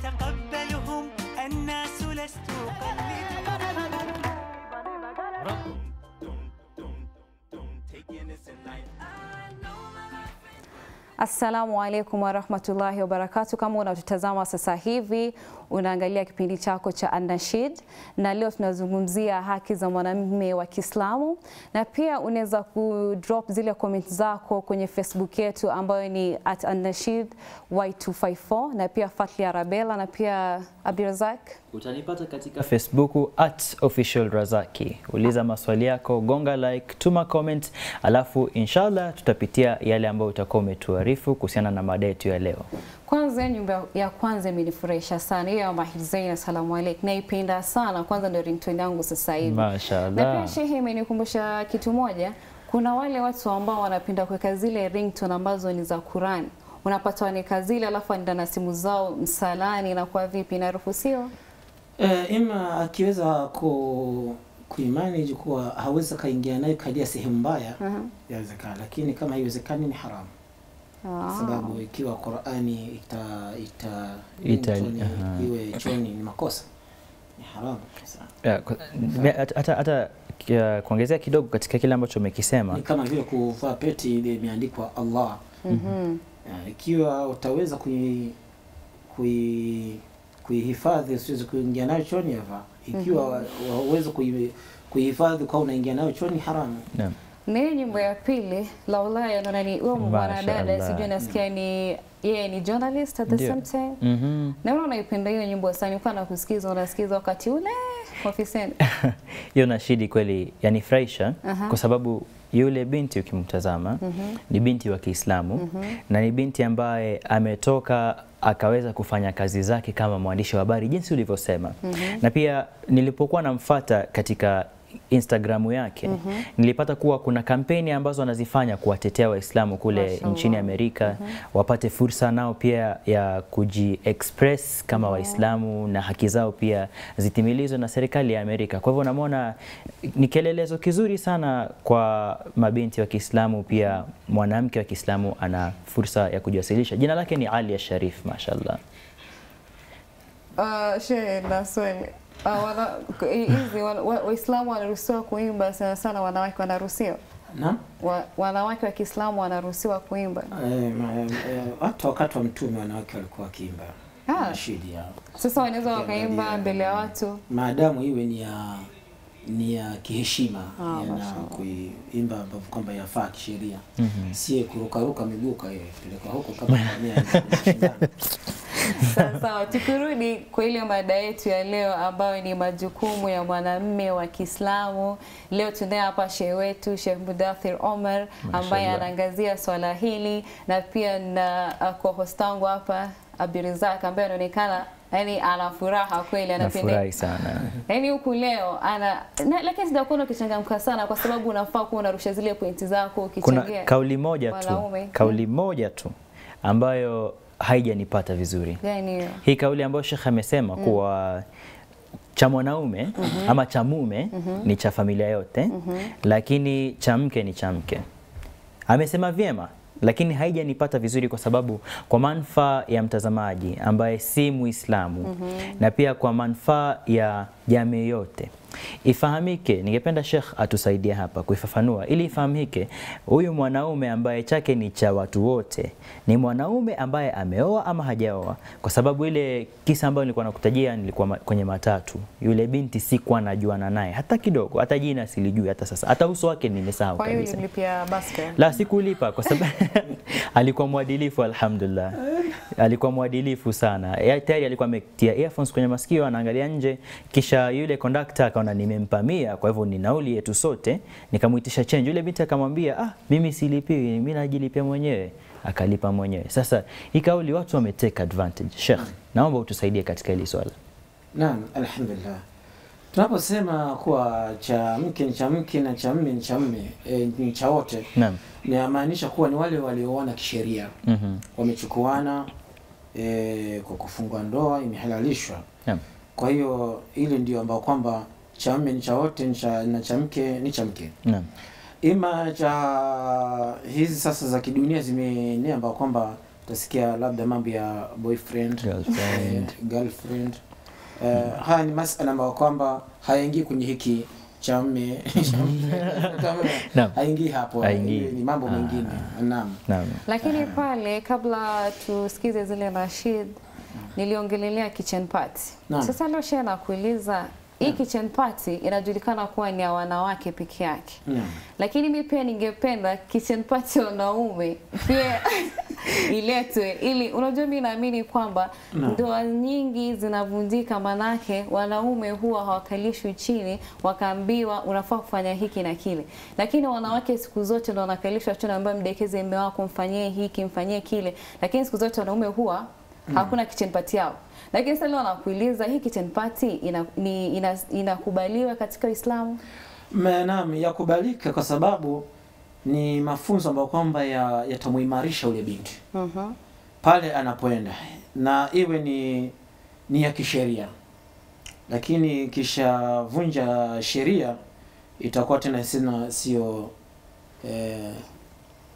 يتقبلهم الناس لست Assalamu alaikum warahmatullahi wabarakatu. Kama unatutazama sasa hivi, unaangalia kipindi chako cha Anashid, na leo tunazungumzia haki za mwanamume wa Kiislamu, na pia unaweza kudrop zile comment zako kwenye Facebook yetu ambayo ni at Anashid Y254 na pia Fatli Arabella na pia Abdirazak. Utanipata katika Facebook at official Razaki. Uliza maswali yako, gonga like, tuma comment, alafu inshallah tutapitia yale ambayo utakuwa umetuarifu kuhusiana na mada yetu ya leo. Kwanza nyumba ya kwanza imenifurahisha sana, hiyo ya Mahir Zain, asalamu alaikum, naipenda sana. Kwanza ndio ringtone yangu sasa hivi. Mashaallah. Na pia shehe imenikumbusha kitu moja, kuna wale watu ambao wanapenda kuweka zile ringtone ambazo ni za Qurani, unapata waneka zile alafu anaenda na simu zao msalani, na kwa vipi, inaruhusiwa? Eh, ima akiweza ku kuimanage kuwa hawezi kaingia nayo kadia sehemu mbaya Aha. yawezekana, lakini kama haiwezekani ni haramu, Ah. sababu ikiwa Qur'ani ita ita, Ita- ringtone aha. iwe choni ni makosa, ni haramu hata- hata kuongezea kidogo katika kile ambacho umekisema Ni kama vile kuvaa peti ile imeandikwa Allah. Mhm. Uh, ikiwa utaweza kui kui kuihifadhi usiweze kuingia nayo choni yavaa. Ikiwa mm -hmm. uweze kuihifadhi kwa unaingia nayo choni haramu. Naam. Na hiyo nyimbo ya pili la Ulaya naona ni huyo mwanadada, sijui nasikia ni yeye ni journalist at the same time. Mhm. wewe unaipenda hiyo nyimbo sana, nilikuwa nakusikiza, unasikiza wakati ule ofisini. hiyo nashidi kweli yanifurahisha -huh. kwa sababu yule binti ukimtazama ni binti wa Kiislamu na ni binti ambaye ametoka akaweza kufanya kazi zake kama mwandishi wa habari jinsi ulivyosema na pia nilipokuwa namfata katika Instagramu yake mm -hmm. nilipata kuwa kuna kampeni ambazo anazifanya kuwatetea Waislamu kule Mashallah. nchini Amerika mm -hmm. wapate fursa nao pia ya kuji-express kama Waislamu na haki zao pia zitimilizwe na serikali ya Amerika. Kwa hivyo namwona ni kielelezo kizuri sana kwa mabinti wa Kiislamu, pia mwanamke wa Kiislamu ana fursa ya kujiwasilisha. Jina lake ni Alia Sharif, mashallah. Uh, shehe wana, hizi wa- wa- Waislamu wanaruhusiwa kuimba sana sana, wanawake wanaruhusiwa na wa, wanawake wa Kiislamu wanaruhusiwa kuimba. Eh, eh, hata wakati wa mtume wanawake walikuwa wakiimba Ah. nashidi yao, Sasa wanaweza wakaimba mbele ya watu. maadamu iwe ni ya ni ya kiheshima Ah, yana kuimba ambavyo kwamba yafaa kisheria, sie kurukaruka miguu peleka huko kama. Sawa sawa, tukirudi kwa ile mada yetu ya leo ambayo ni majukumu ya mwanamume wa Kiislamu. Leo tunaye hapa shehe wetu Sheikh Mudathir Omar ambaye anaangazia swala hili na pia na kwa co-host hapa Abdirizak ambaye anaonekana yani ana furaha kweli, anafurahi Nafurahi sana. yani huku leo ana na, lakini sijakuona ukichangamka sana kwa sababu unafaa kuwa unarusha zile pointi zako ukichangia. Kuna kauli moja tu, wanaume. kauli moja tu ambayo haijanipata vizuri. Gani? Hii kauli ambayo Sheikh amesema mm. kuwa cha mwanaume mm -hmm. ama cha mume mm -hmm. ni cha familia yote, mm -hmm. lakini cha mke ni cha mke. Amesema vyema, lakini haijanipata vizuri kwa sababu kwa manufaa ya mtazamaji ambaye si Muislamu mm -hmm. na pia kwa manufaa ya jamii yote ifahamike, ningependa Sheikh atusaidie hapa kuifafanua. Ili ifahamike, huyu mwanaume ambaye chake ni cha watu wote ni mwanaume ambaye ameoa ama hajaoa, kwa sababu ile kisa ambayo nilikuwa nakutajia nilikuwa kwenye matatu, yule binti sikuwa najuana naye hata kidogo, hata jina silijui hata sasa, hata uso wake nimesahau Kwa hiyo kabisa. basket. La, sikulipa kwa sababu alikuwa mwadilifu, alhamdulillah, alikuwa mwadilifu sana. Ya, tayari alikuwa ametia earphones kwenye masikio, anaangalia nje, kisha yule conductor akaona nimempa mia, kwa hivyo ni nauli yetu sote, nikamuitisha change. Yule binti akamwambia ah, mimi silipiwi, mimi najilipia mwenyewe. Akalipa mwenyewe. Sasa hii kauli watu wametake advantage. Sheikh, naomba utusaidie katika hili swala. Naam, alhamdulillah. Tunaposema kuwa cha mke ni cha mke na cha mme ni cha mme e, ni cha wote, Naam. inamaanisha kuwa ni wale walioana kisheria Mhm. wamechukuana e, kwa kufungwa ndoa imehalalishwa. yeah. Kwa hiyo ile ndio ambao kwamba cha mume ni cha wote ni cha, na cha mke ni cha mke. yeah. Ima cha hizi sasa za kidunia zimeenea ambao kwamba utasikia labda mambo ya boyfriend Girlfriend. girlfriend Uh, haya ni masala ambayo kwamba hayaingii kwenye hiki cha mme haingii hapo. Ni mambo Ah. mengine. naam. Naam. Lakini pale kabla tusikize zile Rashid, niliongelelea kitchen party. Sasa leo shehe nakuuliza hii kitchen party inajulikana kuwa ni ya wanawake peke yake. yeah. Lakini mi pia ningependa kitchen party ya wanaume pia iletwe ili unajua, mi naamini kwamba no. ndoa nyingi zinavunjika, manake wanaume huwa hawakalishwi chini wakaambiwa unafaa kufanya hiki na kile, lakini wanawake siku zote ndo wanakalishwa chini, ambayo mdekeze mme wako, mfanyie hiki, mfanyie kile, lakini siku zote wanaume huwa hakuna kitchen party yao. Lakini sasa leo nakuuliza hii kitchen party ina, ni, ina, inakubaliwa katika Uislamu? Naam, yakubalika kwa sababu ni mafunzo ambayo kwamba yatamuimarisha ya- ule binti Mhm. pale anapoenda, na iwe ni ni ya kisheria, lakini kishavunja sheria itakuwa tena sina sio eh,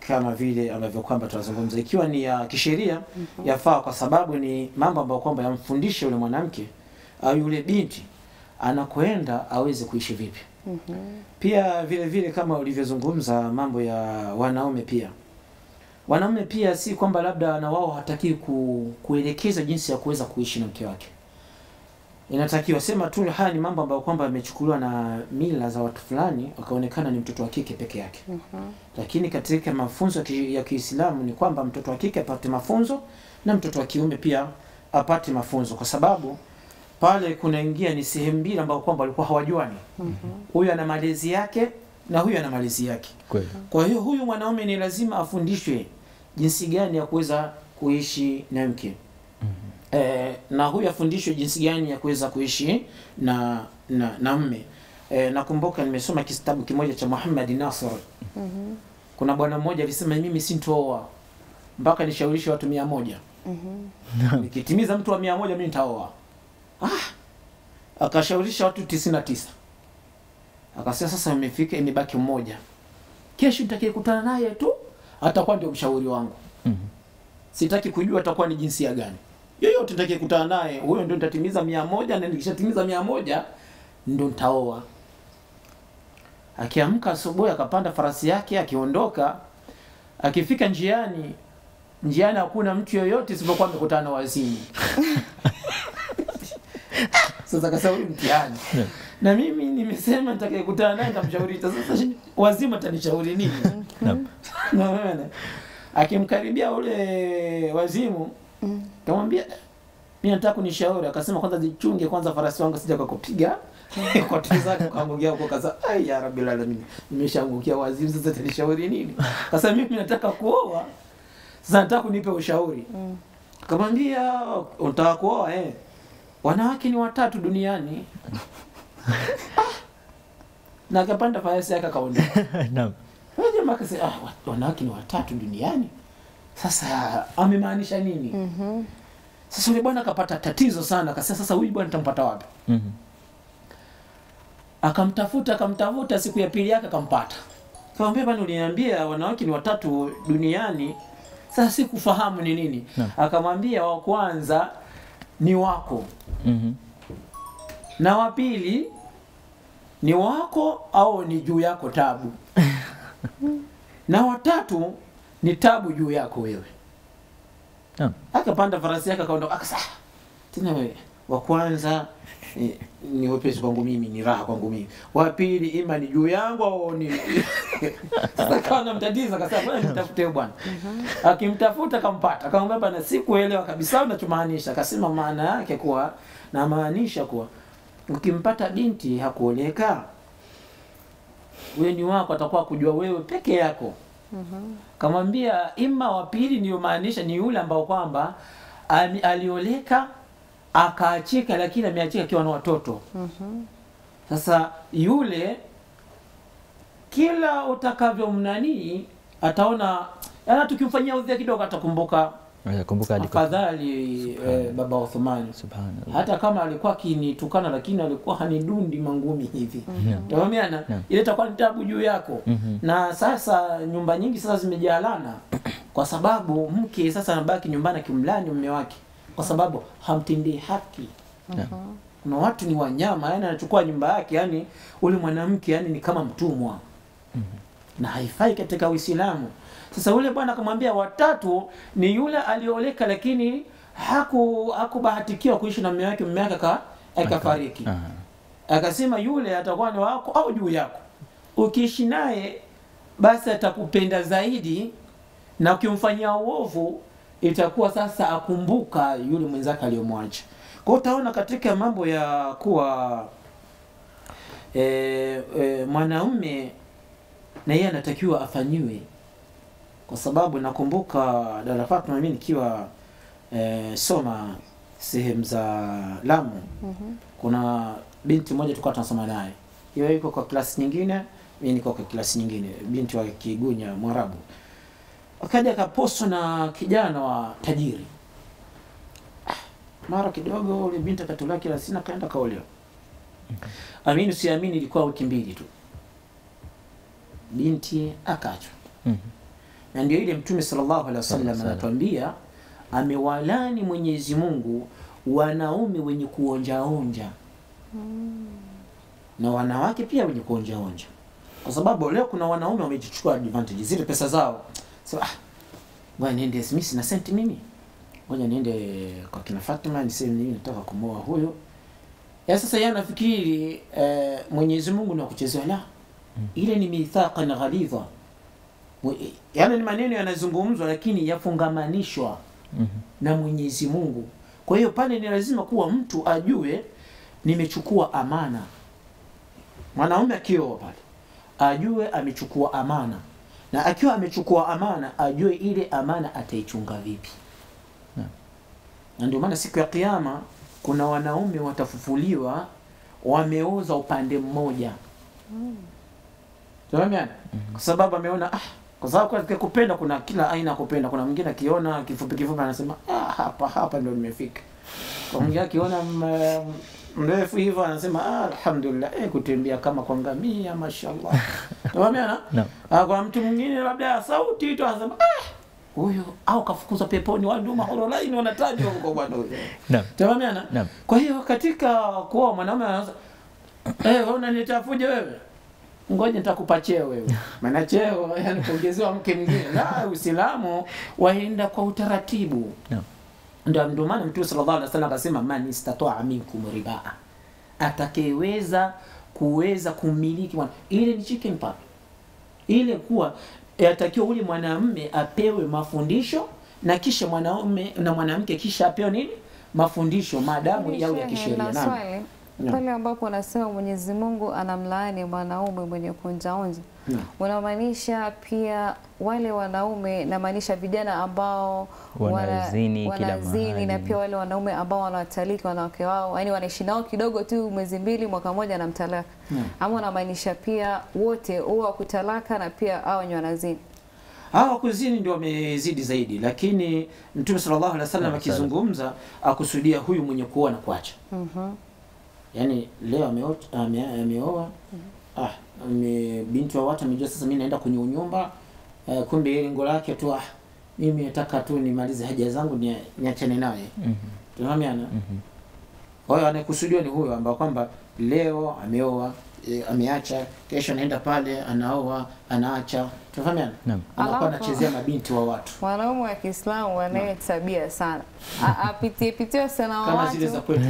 kama vile ambavyo kwamba tunazungumza. Ikiwa ni ya kisheria yafaa, kwa sababu ni mambo ambayo kwamba yamfundishe yule mwanamke au yule binti anakoenda aweze kuishi vipi. Pia vile vile kama ulivyozungumza mambo ya wanaume pia, wanaume pia si kwamba labda na wao hataki ku, kuelekeza jinsi ya kuweza kuishi na mke wake. Inatakiwa sema tu haya ni mambo ambayo kwamba yamechukuliwa na mila za watu fulani, wakaonekana ni mtoto wa kike peke yake. Lakini katika mafunzo ya Kiislamu ni kwamba mtoto wa kike apate mafunzo na mtoto wa kiume pia apate mafunzo, kwa sababu pale kunaingia ni sehemu mbili ambayo kwamba walikuwa hawajuani. Huyu ana malezi yake na huyu ana malezi yake. Kweli. Kwa hiyo huyu mwanaume ni lazima afundishwe jinsi gani ya kuweza kuishi na mke eh, na huyu afundishwe jinsi gani ya kuweza kuishi na na, na mme e, nakumbuka nimesoma kitabu kimoja cha Muhammad Nasr. mm -hmm. Kuna bwana mmoja alisema mimi sintooa mpaka nishawishi watu mia moja nikitimiza mtu wa mia moja mimi nitaoa. Ah, akashaurisha watu tisini na tisa akasema sasa imefika imebaki mmoja, kesho nitakayekutana naye tu atakuwa ndio mshauri wangu. mm -hmm. Sitaki kujua atakuwa ni jinsia gani, yoyote nitakayekutana naye huyo ndio nitatimiza mia moja na nikishatimiza mia moja ndo nitaoa. Akiamka asubuhi akapanda farasi yake akiondoka, akifika njiani, njiani hakuna mtu yoyote isipokuwa amekutana na wazimu. Sasa kasa huyu mtihani na mimi nimesema nitakayekutana naye nitamshauri. Sasa wazima wazimu atanishauri nini? Akimkaribia ule wazimu kamwambia mimi nataka kunishauri. Akasema kwanza jichunge kwanza, farasi wangu sija kwa kupiga kwa tuza kuangukia huko. Kaza ai ya rabbil alamin, nimeshaangukia wazimu, sasa tanishauri nini? Sasa mimi nataka kuoa, sasa nataka kunipe ushauri. Akamwambia unataka kuoa eh? Wanawake ni watatu duniani. na akapanda farasi yake akaondoka. Naam. Wewe jamaa akasema ah, wa- wanawake ni watatu duniani. Sasa amemaanisha nini? mm -hmm. Sasa yule bwana akapata tatizo sana, akasema sasa huyu bwana nitampata wapi? mm -hmm. Akamtafuta akamtafuta, siku ya pili yake akampata. Akamwambia bwana, uliniambia wanawake ni watatu duniani, sasa sikufahamu ni nini. No. Akamwambia wa kwanza ni wako mm -hmm. na wa pili ni wako au ni juu yako tabu, na watatu ni tabu juu yako wewe. Yeah. Akapanda farasi yake akaondoka, akasa tena wewe wa kwanza ni, ni wepesi kwangu mimi, ni raha kwangu mimi. Wa pili ima ni juu yangu au ni sasa kawa namtatiza, akasema bwana, nitafute bwana. Akimtafuta akampata, akamwambia bwana, sikuelewa kabisa unachomaanisha. Akasema maana yake kuwa namaanisha kuwa ukimpata binti hakuoleka, wewe ni wako, atakuwa kujua wewe peke yako. Kamwambia ima wa pili ndiyo maanisha ni yule ambao kwamba alioleka akaachika, lakini ameachika akiwa na watoto. Sasa yule kila utakavyomnanii ataona, yana tukimfanyia udhia kidogo atakumbuka Kumbuka afadhali eh, baba Uthmani hata kama alikuwa akinitukana lakini alikuwa hanidundi mangumi hivi. Tamamiana yeah. ile itakuwa ni tabu juu yako. Mhm. na sasa nyumba nyingi sasa zimejalana kwa sababu mke sasa anabaki nyumbani akimlani mme wake. Kwa sababu hamtendei haki. Kuna watu ni wanyama yani anachukua nyumba yake yani ule mwanamke yani ni kama mtumwa na haifai katika uislamu. Sasa ule bwana akamwambia watatu ni yule alioleka lakini haku hakubahatikiwa kuishi na mume wake mume wake akafariki. Akasema yule atakuwa ni wako au juu yako. Ukiishi naye basi atakupenda zaidi na ukimfanyia uovu itakuwa sasa akumbuka yule mwenzake aliyomwacha. Kwa hiyo utaona katika mambo ya kuwa e, e, mwanaume na yeye anatakiwa afanyiwe. Kwa sababu nakumbuka dada Fatma mimi nikiwa e, soma sehemu za Lamu. Mm -hmm. kuna binti moja tulikuwa tunasoma naye. Hiyo yuko kwa klasi nyingine mimi niko kwa klasi nyingine binti wa Kigunya Mwarabu. Akaja akaposwa na kijana wa tajiri. Mara kidogo ule binti akatolewa kila sina kaenda kaolewa. Amini siamini ilikuwa wiki mbili tu binti akaachwa Mhm. na ndio ile mtume sallallahu alaihi wasallam anatuambia amewalani Mwenyezi Mungu wanaume wenye kuonjaonja. Na wanawake pia wenye kuonjaonja, kwa sababu leo kuna wanaume wamejichukua advantage zile pesa zao, so ah, ngoja niende, mimi sina senti mimi, ngoja niende kwa kina Fatima niseme mimi nataka kumoa huyo. Ya sasa yeye anafikiri eh, Mwenyezi Mungu na kuchezea la ile ni mithaqan ghalidha yaani ni maneno yanazungumzwa lakini yafungamanishwa mm -hmm. na Mwenyezi Mungu. Kwa hiyo pale ni lazima kuwa mtu ajue nimechukua amana. Mwanaume akioa pale ajue amechukua amana, na akiwa amechukua amana ajue ile amana ataichunga vipi. Na ndio maana siku ya Kiyama kuna wanaume watafufuliwa wameoza upande mmoja Tunafahamiana? Kwa sababu ameona ah, kwa sababu katika kupenda kuna kila aina ya kupenda. Kuna mwingine akiona kifupi kifupi anasema ah, hapa hapa ndio nimefika. Kwa mwingine akiona mrefu hivyo anasema ah, alhamdulillah, eh, kutembea kama kwa ngamia mashallah. Tunafahamiana? Naam. Ah, kwa mtu mwingine labda sauti tu anasema ah, huyo au kafukuzwa peponi watu mahorolaini wanatajwa huko bwana huyo. Naam. Naam. Kwa hiyo katika kuoa mwanaume anaanza eh, wewe unanitafuje wewe? Ngoja nitakupa cheo wewe. Maana cheo yani kuongezewa mke mwingine. La, Uislamu waenda kwa utaratibu. no. Ndio ndio maana Mtume sallallahu alaihi wasallam akasema man istataa minkum ribaa. Atakayeweza kuweza kumiliki mwana. Ile ni chicken part. Ile kuwa yatakiwa ule mwanamume apewe mafundisho na kisha mwanaume na mwanamke kisha apewe nini? Mafundisho maadamu yao ya kisheria. Naam. Pale ambapo anasema Mwenyezi Mungu anamlaani mwanaume mwenye kuonjaonja unamaanisha pia wale wanaume, namaanisha vijana ambao Wanazini kila wanazini na pia wale wanaume ambao wanawataliki wanawake wao, yani wanaishi nao kidogo tu mwezi mbili, mwaka mmoja na mtalaka Naam. ama unamaanisha pia wote huwa kutalaka na pia hao wenye wanazini? hawa kuzini ndio wamezidi zaidi, lakini Mtume sallallahu alaihi wasallam akizungumza akusudia huyu mwenye kuoa na kuacha. Mhm. Yaani leo ameoa ame- ameoa ah, ame, binti wa watu amejua sasa mimi naenda kwenye unyumba uh, kumbe ile lengo lake tu ah, mimi nataka tu nimalize haja zangu ni- niachane naye. Mhm. Tunafahamiana? Mhm. Kwa hiyo anayekusudiwa ni huyo ambao kwamba leo ameoa e, ameacha, kesho anaenda pale anaoa, anaacha. Tunafahamiana? Anakuwa anachezea mabinti wa watu. Wanaume wa Kiislamu wanayo tabia sana, apitie pitie sana wa kama zile za kwetu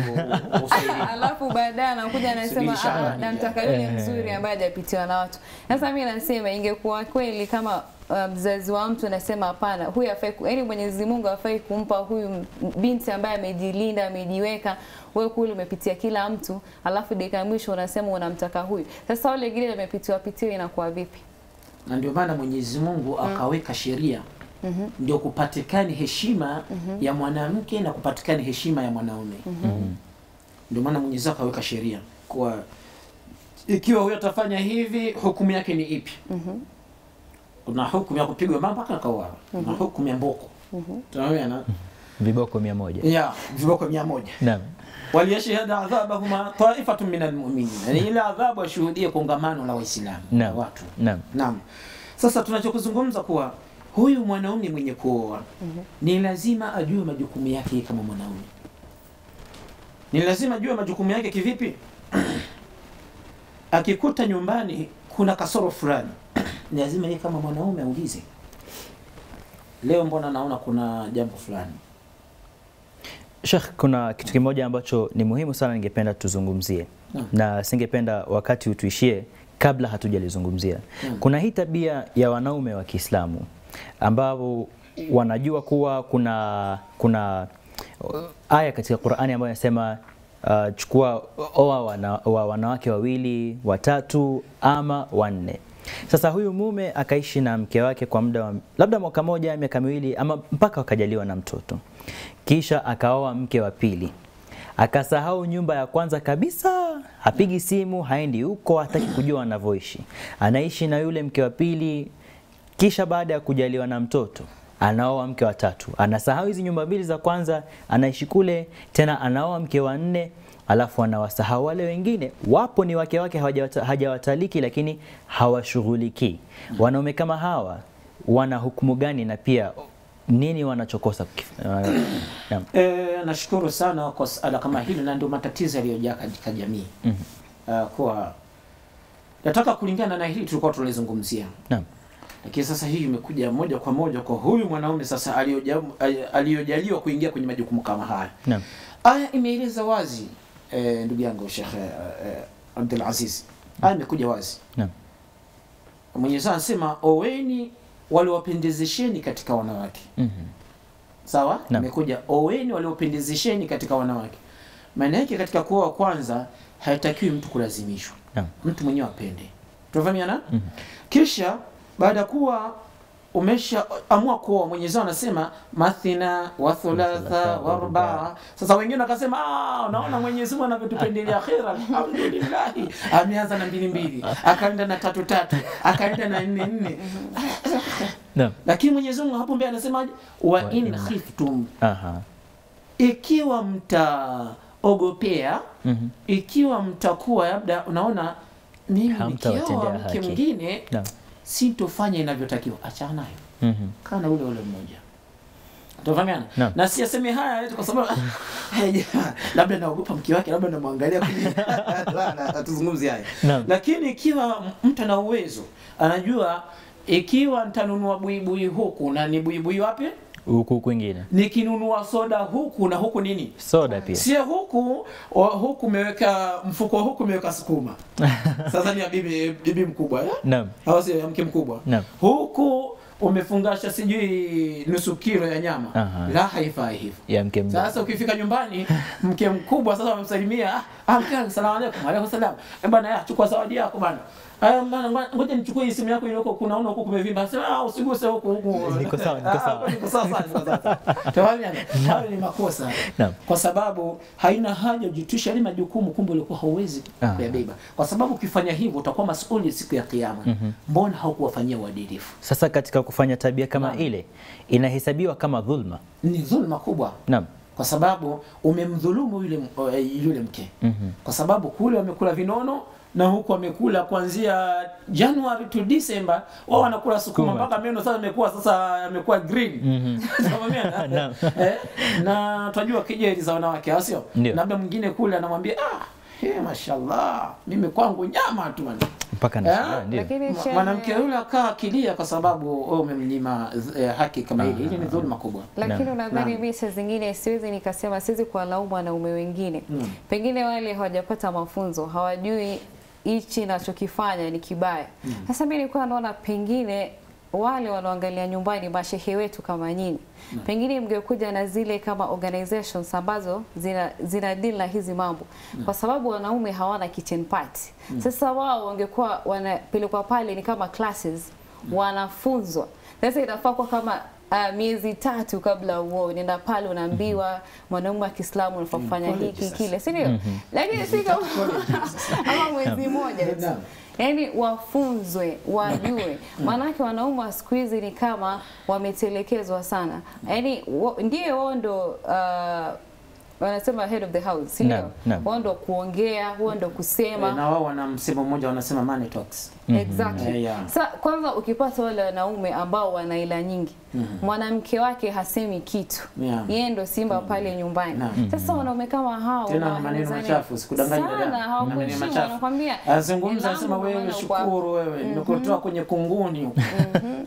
alafu baadaye anakuja anasema na "Ah, namtaka yule eh. mzuri ambaye hajapitiwa na watu. Sasa mimi nasema ingekuwa kweli kama uh, mzazi wa mtu anasema hapana, huyu afai, yaani Mwenyezi Mungu afai kumpa huyu binti ambaye amejilinda, amejiweka. Wewe kule umepitia kila mtu, alafu dakika ya mwisho unasema unamtaka huyu. Sasa wale wengine wamepitiwa pitiwa, inakuwa vipi? na ndio maana Mwenyezi Mungu akaweka sheria Mm -hmm. ndio kupatikani heshima mm -hmm. ya mwanamke na kupatikani heshima ya mwanaume. mm -hmm. Ndio maana Mwenyezi Mungu akaweka sheria kwa ikiwa huyo atafanya hivi, hukumu yake ni ipi? Kuna hukumu ya kupigwa mpaka akauawa, kuna hukumu ya mboko. Tunaona Viboko mia moja. ya viboko mia moja Naam. waliyashhada adhabahuma taifatun min almuminin, yani ile adhabu ashuhudie kongamano la Waislamu na watu Naam. Naam. Sasa tunachokuzungumza kuwa huyu mwanaume mwenye kuoa ni lazima ajue majukumu yake kama mwanaume. Ni lazima ajue majukumu yake kivipi? Akikuta nyumbani kuna kasoro fulani, ni lazima yeye kama mwanaume aulize, leo mbona naona kuna jambo fulani. Sheikh, kuna kitu kimoja ambacho ni muhimu sana ningependa tuzungumzie na, na singependa wakati utuishie kabla hatujalizungumzia. Kuna hii tabia ya wanaume wa Kiislamu ambao wanajua kuwa kuna kuna uh, aya katika Qur'ani ambayo inasema uh, chukua oa wana, wa wanawake wawili, watatu ama wanne. Sasa huyu mume akaishi na mke wake kwa muda wa labda mwaka moja, miaka miwili ama mpaka wakajaliwa na mtoto. Kisha akaoa mke wa pili. Akasahau nyumba ya kwanza kabisa, hapigi simu, haendi huko, hataki kujua wanavyoishi. Anaishi na yule mke wa pili, kisha baada ya kujaliwa na mtoto anaoa mke wa tatu, anasahau hizi nyumba mbili za kwanza, anaishi kule tena, anaoa mke wa nne, alafu anawasahau wale wengine. Wapo ni wake wake, hawajawataliki, hajawataliki, lakini hawashughulikii. Wanaume kama hawa wana hukumu gani, na pia nini wanachokosa? kukif- uh. E, nashukuru sana kwa suala kama hili, na ndio matatizo yaliyojaa katika jamii Mhm. uh, kwa nataka kulingana na hili tulikuwa tunalizungumzia, Naam. lakini sasa hii imekuja moja kwa moja kwa huyu mwanaume sasa aliyojaliwa kuingia kwenye majukumu kama haya. Naam. Aya imeeleza wazi eh, ndugu yangu Sheikh eh, eh, Abdul Aziz, aya amekuja wazi. Naam. Mwenyezi Mungu anasema oweni waliwapendezesheni katika wanawake. Mhm. sawa? Amekuja imekuja oweni waliwapendezesheni katika wanawake. Maana yake katika kuoa kwanza haitakiwi mtu kulazimishwa. No. mtu mwenyewe apende. Tunafahamiana? Kisha baada ya kuwa umesha amua kuoa Mwenyezi Mungu anasema mathina wa thulatha wa rubaa. Sasa wengine wakasema ah, unaona Mwenyezi Mungu anavyotupendelea khera, alhamdulillah. Ameanza na mbili mbili, akaenda na tatu tatu, akaenda na nne nne. Lakini Mwenyezi Mungu hapo mbele anasemaje? Wa in khiftum, ikiwa mtaogopea, Mhm. ikiwa mtakuwa labda unaona mimi nikioa mke mwingine Naam. Sintofanya inavyotakiwa, achana nayo Mhm. kaa na ule ule mmoja tufahamiana No. na siyasemi haya eti kwa sababu labda naogopa mke wake labda namwangalia kwenye hatuzungumzi haya No. lakini ikiwa mtu ana uwezo anajua ikiwa nitanunua buibui huku na ni buibui wapi Huku kwingine nikinunua soda huku na huku nini soda pia. sio huku huku umeweka mfuko huku umeweka sukuma sasa ni ya bibi, bibi mkubwa eh? Naam. au sio ya mke mkubwa Naam. huku umefungasha sijui nusu kilo ya nyama Aha. la haifai hivyo Ya mke mdogo. sasa ukifika nyumbani mke mkubwa sasa wamemsalimia ah, ah mke salamu alaykum alaykum salam eh bwana ya chukua zawadi yako bwana ngoja nichukue simu yako ile huko kunaona huko kumevimba. Sema ah usiguse huko huko. Niko sawa, niko Ah, sawa. Niko sawa sana, niko sawa. Tawaliana. Hayo ni makosa. Naam. Kwa sababu haina haja ujitwishe ile majukumu kumbe ulikuwa hauwezi Ah. kuyabeba. Kwa sababu ukifanya hivyo utakuwa masuli siku ya kiyama. Mbona haukuwafanyia uadilifu? Sasa katika kufanya tabia kama ile inahesabiwa kama dhulma. Ni dhulma kubwa. Naam. kwa sababu umemdhulumu yule, uh, yule mke Mhm. kwa sababu kule wamekula vinono na huku wamekula kuanzia January to December wao wanakula sukuma Sukuma. mpaka meno sasa yamekuwa sasa yamekuwa green. Mm -hmm. na, eh, na tunajua kejeli za wanawake au sio? Labda mwingine kule anamwambia ah Hey, mashallah mimi kwangu nyama tu Mpaka Eh? mwanamke yule akaa akilia kwa sababu wewe umemnyima eh, haki kama hili. Hili ni dhulma kubwa. Lakini unadhani mimi saa zingine siwezi nikasema, siwezi kuwalaumu wanaume wengine. Mm. pengine wale hawajapata mafunzo, hawajui hichi nachokifanya ni kibaya. Sasa mimi nilikuwa naona pengine wale wanaoangalia nyumbani, mashehe wetu kama nyinyi, pengine mngekuja na zile kama organizations ambazo zina, zina deal na hizi mambo, kwa sababu wanaume hawana kitchen party. Sasa wao wangekuwa wanapelekwa pale ni kama classes, mm. wanafunzwa. Sasa inafaa kuwa kama uh, miezi tatu kabla uoe, nenda pale unaambiwa mwanaume wa Kiislamu unafaa kufanya -hmm. hiki kile, si ndio? Lakini si kama ama mwezi mmoja tu. Yaani wafunzwe, wajue. Maanake wanaume wa siku hizi ni kama wametelekezwa sana. Yaani wa- ndiye wao ndo uh, wanasema head of the house, si ndio? Wao ndo kuongea, wao ndo kusema. na wao wana msemo mmoja wanasema money talks Exactly. Eh, yeah. Sa kwanza ukipata wale wanaume ambao wana ila nyingi mwanamke wake hasemi kitu Yeah. yeye ndo simba pale nyumbani mm -hmm. sasa wanaume kama hao Tena maneno machafu, sikudanganya sana dada. sana hawakuheshimu wanakuambia Azungumza sema anasema wewe shukuru wewe, nimekutoa kwenye kunguni huko.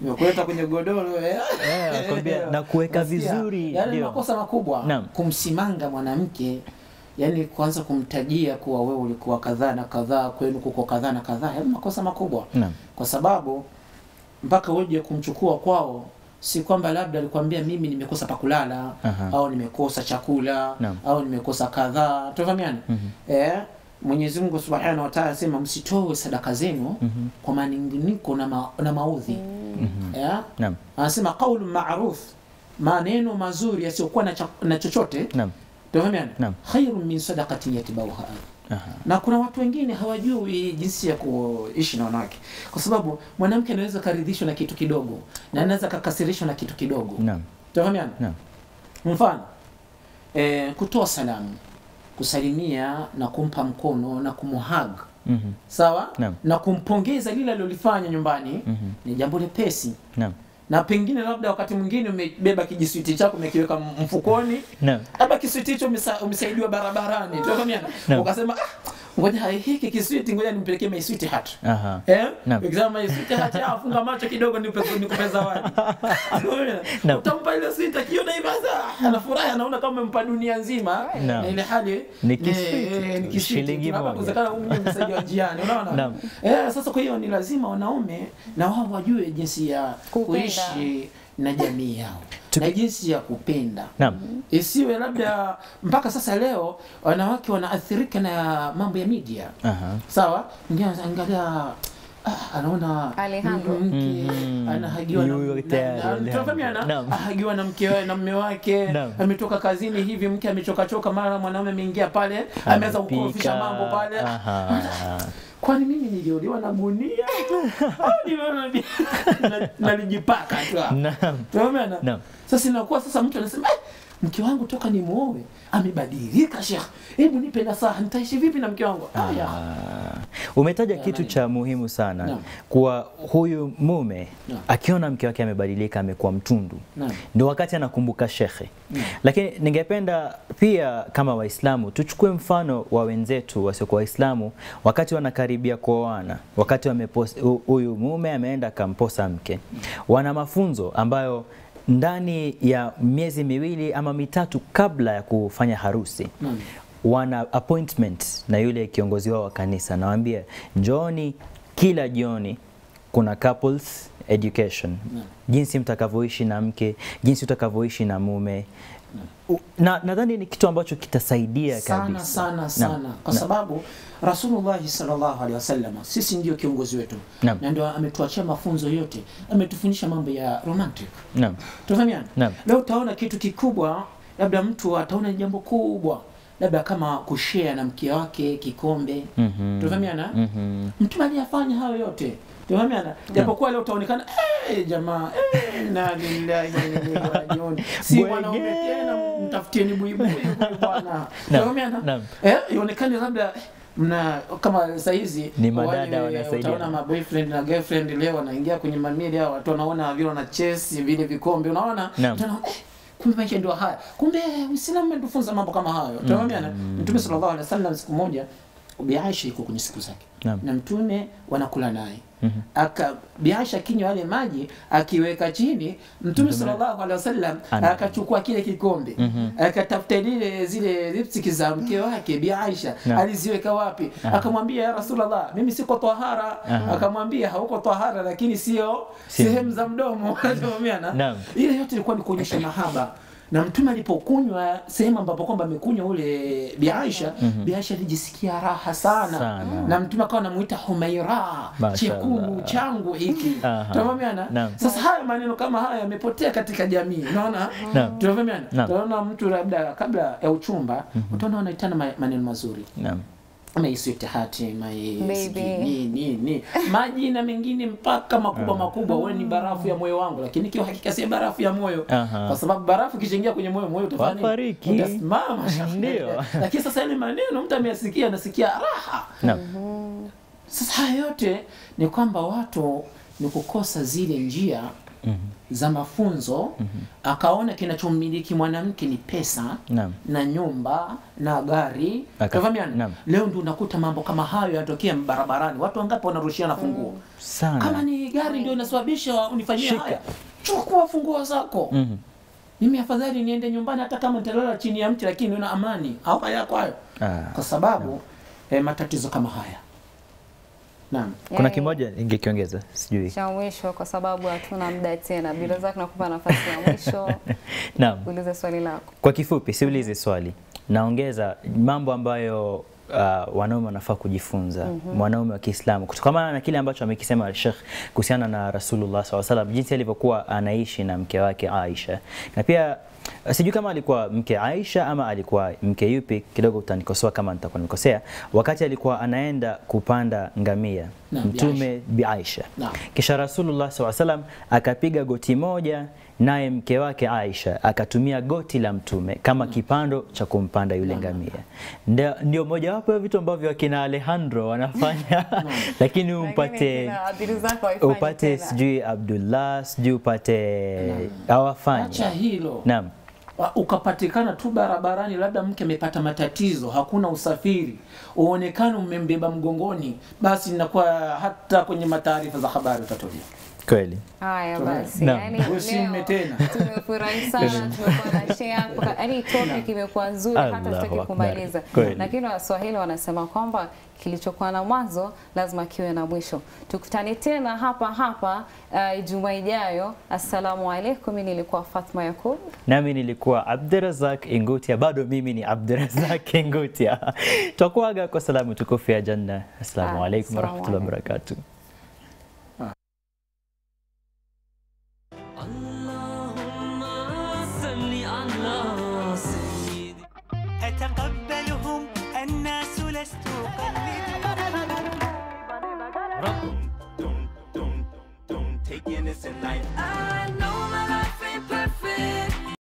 Nimekuweka kwenye godoro wewe. Eh, nakwambia, na kuweka vizuri, yani makosa makubwa. Kumsimanga mwanamke yani kuanza kumtajia kuwa wewe ulikuwa kadhaa na kadhaa, kwenu kuko kadhaa na kadhaa, hayo makosa makubwa. Naam. Kwa sababu mpaka uje kumchukua kwao si kwamba labda alikwambia mimi nimekosa pa kulala au nimekosa chakula au nimekosa kadhaa tuvamiana mm -hmm. eh, Mwenyezi Mungu Subhanahu wa Ta'ala asema msitoe sadaka zenu mm -hmm. kwa maninginiko na, ma, na maudhi Mm eh? Naam. anasema qaulu ma'ruf maneno mazuri yasiyokuwa na, na chochote Naam. Tufahamiana Naam. khairun min yatbauha Aha. na kuna watu wengine hawajui jinsi ya kuishi na wanawake, kwa sababu mwanamke anaweza karidhishwa na kitu kidogo na anaweza kakasirishwa na kitu kidogo. Naam. Tafahamiana? Naam. Mfano e, kutoa salamu, kusalimia na kumpa mkono na kumuhag mm -hmm. sawa, Naam. na kumpongeza lile alilolifanya nyumbani mm -hmm. ni jambo lepesi, Naam. Na pengine labda wakati mwingine umebeba kijiswiti chako umekiweka mfukoni Naam. labda kiswiti hicho umesaidiwa barabarani no. Ukasema ah, ngoja hiki kiswiti ngoja nimpelekee my sweet heart Aha. Eh? Naam. exam my sweet heart, ah, funga macho kidogo nipe nikupe zawadi. no. Utampa ile sweet akiona hivi sasa anafurahi anaona kama umempa dunia nzima no. na ile hali Ni kiswiti, eh, eh, kiswiti. shilingi moja. kuzekana huyu msaidia njiani unaona? no. Eh, sasa kwa hiyo ni lazima wanaume na wao wajue jinsi ya kuishi na jamii yao na jinsi ya kupenda Naam. isiwe labda mpaka sasa leo wanawake wanaathirika na mambo ya media Aha. sawa Mwingine angalia anaona Alejandro. mke Mm. anahagiwa na- ahagiwa mke na mme wake. Ametoka kazini hivi mke amechokachoka mara mwanaume ameingia pale ameanza kukorofisha mambo pale. Kwani mimi nilioliwa na gunia? Na- nalijipaka tu. Sasa inakuwa sasa mtu anasema eh, mke wangu toka ni muoe amebadilika Sheikh. Hebu nipe nasaha nitaishi vipi na mke wangu? Aya. Ah, umetaja Ya, kitu cha muhimu sana Naam. kuwa huyu mume Naam. akiona mke wake amebadilika amekuwa mtundu Naam. ndio wakati anakumbuka shekhe lakini ningependa pia kama waislamu tuchukue mfano wa wenzetu wasiokuwa waislamu wakati wanakaribia kuoana wakati huyu mume ameenda akamposa mke wana mafunzo ambayo ndani ya miezi miwili ama mitatu kabla ya kufanya harusi mm. wana appointment na yule kiongozi wao wa kanisa, nawaambia njooni kila jioni, kuna couples education, jinsi mtakavyoishi na mke, jinsi utakavyoishi na mume. Na nadhani ni kitu ambacho kitasaidia sana kabisa. sana sana sana kwa na. sababu Rasulullah sallallahu alaihi wasallam sisi ndio kiongozi wetu na, na ndio ametuachia mafunzo yote, ametufundisha mambo ya romantic. Naam. Tufahamiana? Naam. Leo utaona kitu kikubwa, labda mtu ataona ni jambo kubwa, labda kama kushare na mke wake kikombe. mm Mhm. Tufahamiana? -hmm. Mtume aliyafanya hayo yote tufahamiana, japokuwa leo utaonekana eh, jamaa eh, na lillahi si mwanaume tena, mtafutieni buibui bwana. Naam, Eh, ionekane labda eh, mna kama saa hizi Ni madada utaona ma boyfriend na girlfriend leo wanaingia kwenye mamili hao watu wanaona vile wana chesi vile vikombe unaona. Utaona, eh, kumbe maisha ndio haya. Kumbe Uislamu umetufunza mambo kama hayo. Tunamwambia Mtume sallallahu alaihi wasallam siku moja Bi Aisha iko kwenye siku zake. Naam. na mtume wanakula naye. Aka Bi Aisha kinywa yale maji akiweka chini mtume sallallahu alaihi wasallam akachukua kile kikombe. Mm -hmm. akatafuta lile zile lipstick za mke wake Bi Aisha Naam. aliziweka wapi? Akamwambia ya Rasulullah mimi siko tahara akamwambia hauko tahara lakini sio sehemu. za mdomo. Ile yote ilikuwa ni kuonyesha mahaba na mtume alipokunywa sehemu ambapo kwamba amekunywa ule biaisha mm -hmm. biaisha alijisikia raha sana, Sana. na mtume akawa anamuita Humaira chekuu changu hiki. Tunavyomeana sasa haya maneno kama haya yamepotea katika jamii. Unaona? Tunafahamiana Naam. tunaona mtu labda kabla ya uchumba utaona wanaitana maneno mazuri. Naam. My sweetheart my Baby. sijui ni ni ni majina mengine mpaka makubwa makubwa wewe ni barafu ya moyo wangu lakini kiwa hakika si barafu ya moyo Aha. kwa sababu barafu kishaingia kwenye moyo moyo utafanya nini? Wafariki. utasimama Ndio. lakini sasa yale maneno mtu ameyasikia anasikia raha no. Sasa haya yote ni kwamba watu ni kukosa zile njia za mafunzo mm -hmm. akaona kinachomiliki mwanamke ni pesa Naam. na nyumba na gari. Tunafahamiana? leo ndio unakuta mambo kama hayo yanatokea barabarani. Watu wangapi wanarushiana funguo? Sana. kama ni gari ndio inasababisha unifanyie haya chukua funguo zako. Mm -hmm mimi afadhali niende nyumbani hata kama nitalala chini ya mti lakini una amani. Au yako hayo, Ah. kwa sababu eh, matatizo kama haya naam Kuna kimoja ningekiongeza, sijui. cha mwisho kwa sababu hatuna muda tena. Bila zake nakupa nafasi ya mwisho Naam. Uliza swali lako. Kwa kifupi, siulize swali, naongeza mambo ambayo uh, wanaume wanafaa kujifunza mwanaume wa Kiislamu kutokana na kile ambacho amekisema Sheikh kuhusiana na Rasulullah SAW salam, jinsi alivyokuwa anaishi na mke wake Aisha, na pia sijui kama alikuwa mke Aisha ama alikuwa mke yupi, kidogo utanikosoa kama nitakuwa nimekosea, wakati alikuwa anaenda kupanda ngamia na, Bi Mtume Bi Aisha. Na. kisha Rasulullah SAW salam akapiga goti moja, naye mke wake Aisha akatumia goti la Mtume kama kipando cha kumpanda yule ngamia. Ndio, ndio mojawapo ya vitu ambavyo akina Alejandro wanafanya, lakini umpate upate sijui Abdullah sijui upate hawafanyi. acha hilo. Naam, ukapatikana tu barabarani, labda mke amepata matatizo, hakuna usafiri, uonekane umembeba mgongoni, basi inakuwa hata kwenye mataarifa za habari utatolia. Kweli. Haya basi, no. yani Wewe tena. tumefurahi sana, tumekuwa na share mpaka yani topic imekuwa nzuri, hata tutaki kumaliza, lakini Waswahili wanasema kwamba kilichokuwa na mwanzo lazima kiwe na mwisho. Tukutane tena hapa hapa uh, Ijumaa ijayo. Assalamu alaikum, mimi nilikuwa Fatma Yakub. Nami nilikuwa Abdurazak Ingutia, bado mimi ni Abdurazak Ingutia. Twakuaga kwa salamu tukufu ya janna. Assalamu Ah, alaikum warahmatullahi wabarakatuh. missing light. I